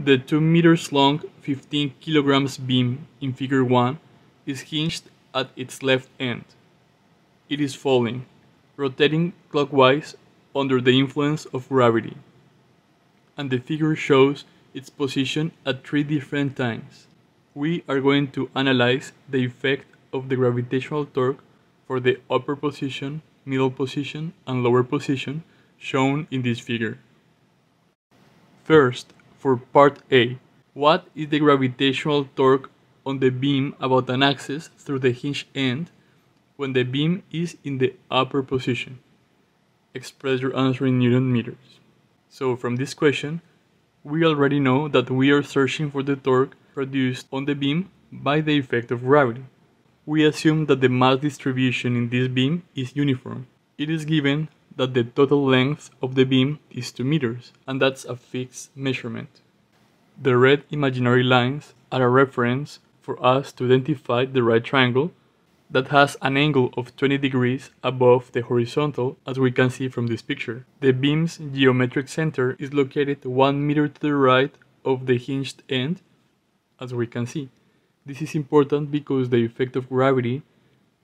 The 2 meters long 15 kilograms beam in figure 1 is hinged at its left end. It is falling, rotating clockwise under the influence of gravity. And the figure shows its position at three different times. We are going to analyze the effect of the gravitational torque for the upper position, middle position, and lower position shown in this figure. First, for part A, what is the gravitational torque on the beam about an axis through the hinge end when the beam is in the upper position? Express your answer in Newton meters. So from this question, we already know that we are searching for the torque produced on the beam by the effect of gravity. We assume that the mass distribution in this beam is uniform. It is given that the total length of the beam is 2 meters, and that's a fixed measurement. The red imaginary lines are a reference for us to identify the right triangle that has an angle of 20 degrees above the horizontal as we can see from this picture. The beam's geometric center is located 1 meter to the right of the hinged end as we can see. This is important because the effect of gravity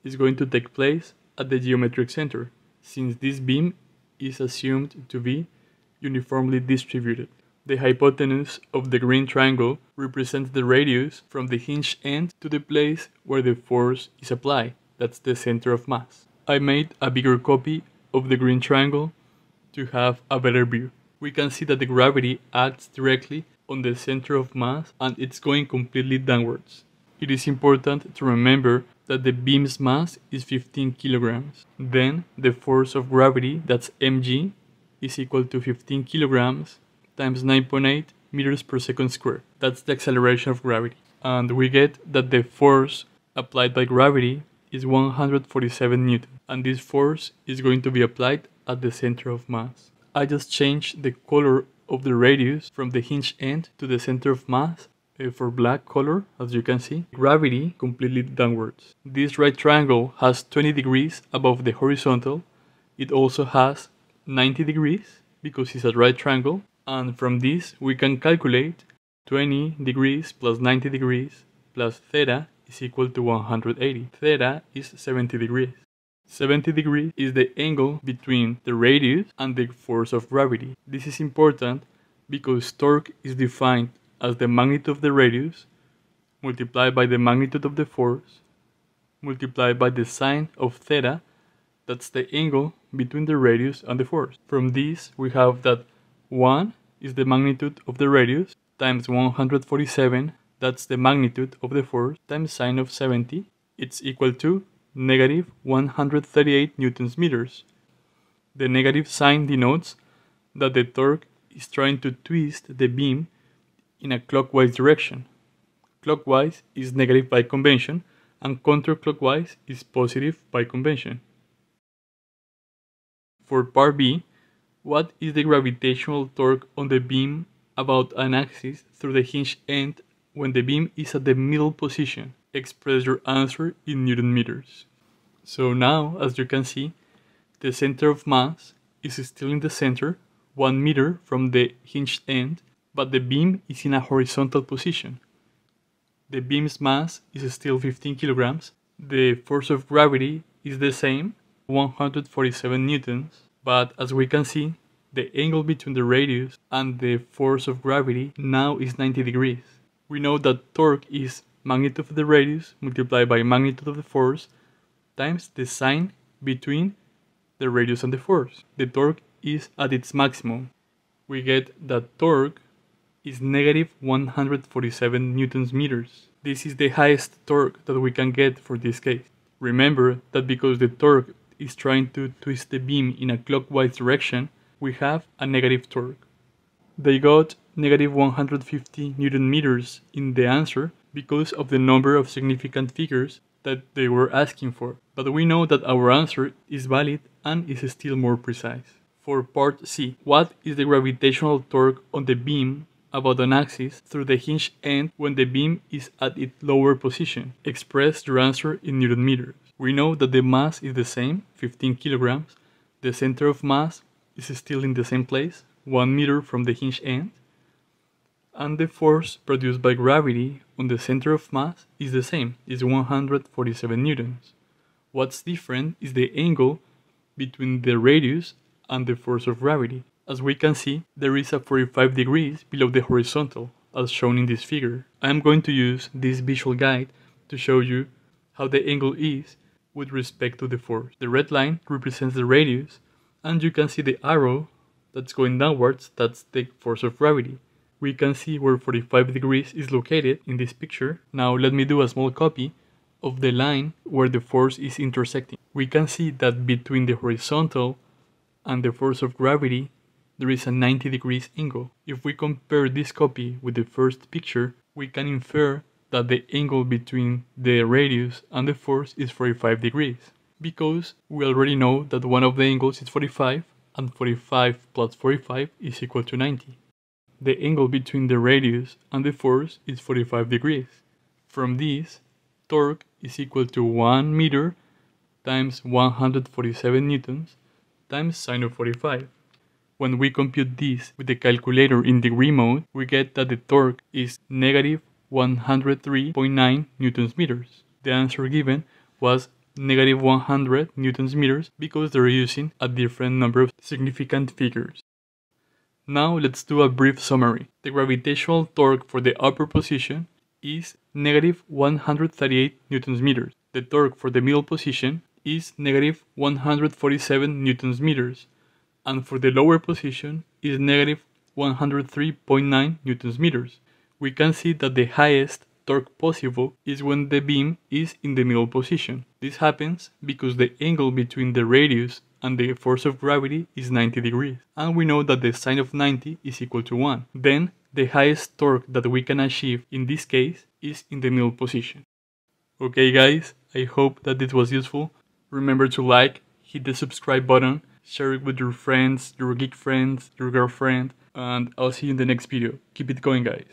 is going to take place at the geometric center since this beam is assumed to be uniformly distributed. The hypotenuse of the green triangle represents the radius from the hinge end to the place where the force is applied, that's the center of mass. I made a bigger copy of the green triangle to have a better view. We can see that the gravity acts directly on the center of mass and it's going completely downwards. It is important to remember that the beam's mass is 15 kilograms. Then the force of gravity, that's mg, is equal to 15 kilograms times 9.8 meters per second square. That's the acceleration of gravity. And we get that the force applied by gravity is 147 newton. And this force is going to be applied at the center of mass. I just changed the color of the radius from the hinge end to the center of mass for black color, as you can see, gravity completely downwards. This right triangle has 20 degrees above the horizontal. It also has 90 degrees because it's a right triangle. And from this, we can calculate 20 degrees plus 90 degrees plus theta is equal to 180. Theta is 70 degrees. 70 degrees is the angle between the radius and the force of gravity. This is important because torque is defined as the magnitude of the radius multiplied by the magnitude of the force multiplied by the sine of theta that's the angle between the radius and the force. From this we have that 1 is the magnitude of the radius times 147 that's the magnitude of the force times sine of 70 it's equal to negative 138 newtons meters. The negative sign denotes that the torque is trying to twist the beam in a clockwise direction. Clockwise is negative by convention and counterclockwise is positive by convention. For part B, what is the gravitational torque on the beam about an axis through the hinge end when the beam is at the middle position? Express your answer in Newton meters. So now, as you can see, the center of mass is still in the center, 1 meter from the hinged end, but the beam is in a horizontal position. The beam's mass is still 15 kilograms. The force of gravity is the same, 147 newtons, but as we can see, the angle between the radius and the force of gravity now is 90 degrees. We know that torque is magnitude of the radius multiplied by magnitude of the force times the sine between the radius and the force. The torque is at its maximum. We get that torque is negative 147 newtons meters. This is the highest torque that we can get for this case. Remember that because the torque is trying to twist the beam in a clockwise direction, we have a negative torque. They got negative 150 newton meters in the answer because of the number of significant figures that they were asking for, but we know that our answer is valid and is still more precise. For part C, what is the gravitational torque on the beam about an axis through the hinge end when the beam is at its lower position? Express your answer in Newton meters. We know that the mass is the same, 15 kilograms. The center of mass is still in the same place, 1 meter from the hinge end. and the force produced by gravity on the center of mass is the same, is 147 newtons. What's different is the angle between the radius and the force of gravity. As we can see, there is a 45 degrees below the horizontal, as shown in this figure. I am going to use this visual guide to show you how the angle is with respect to the force. The red line represents the radius, and you can see the arrow that's going downwards, that's the force of gravity we can see where 45 degrees is located in this picture. Now let me do a small copy of the line where the force is intersecting. We can see that between the horizontal and the force of gravity, there is a 90 degrees angle. If we compare this copy with the first picture, we can infer that the angle between the radius and the force is 45 degrees. Because we already know that one of the angles is 45 and 45 plus 45 is equal to 90 the angle between the radius and the force is 45 degrees. From this, torque is equal to 1 meter times 147 newtons times sine of 45. When we compute this with the calculator in degree mode, we get that the torque is negative 103.9 newtons meters. The answer given was negative 100 newtons meters because they're using a different number of significant figures. Now let's do a brief summary. The gravitational torque for the upper position is negative 138 newtons meters. The torque for the middle position is negative 147 newtons meters. And for the lower position is negative 103.9 newtons meters. We can see that the highest torque possible is when the beam is in the middle position. This happens because the angle between the radius and the force of gravity is 90 degrees. And we know that the sine of 90 is equal to 1. Then, the highest torque that we can achieve in this case is in the middle position. Okay guys, I hope that this was useful. Remember to like, hit the subscribe button, share it with your friends, your geek friends, your girlfriend, and I'll see you in the next video. Keep it going guys.